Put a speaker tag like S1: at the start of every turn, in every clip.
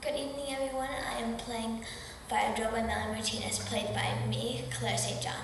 S1: Good evening, everyone. I am playing Fire Drill by Melanie Martinez, played by me, Claire St. John.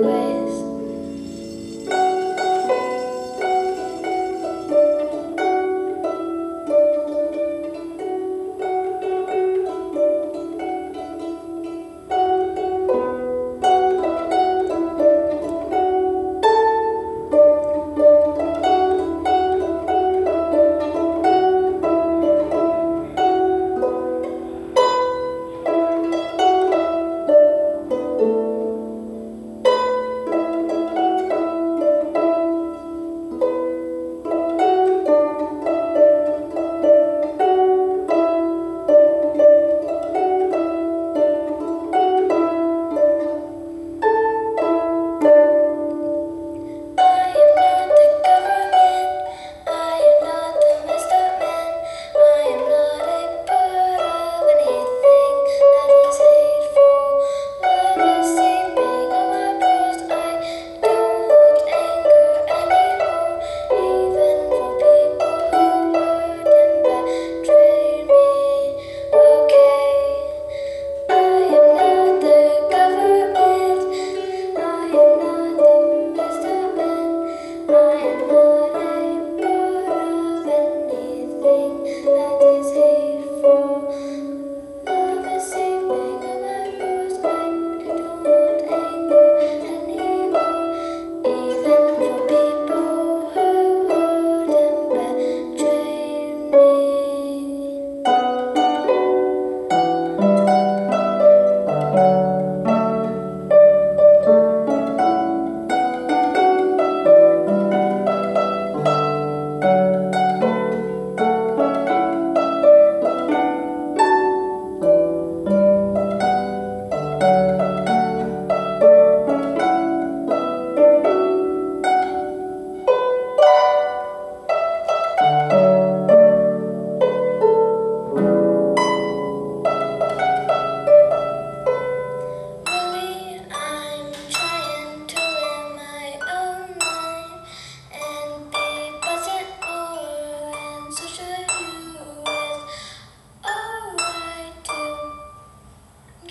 S1: way.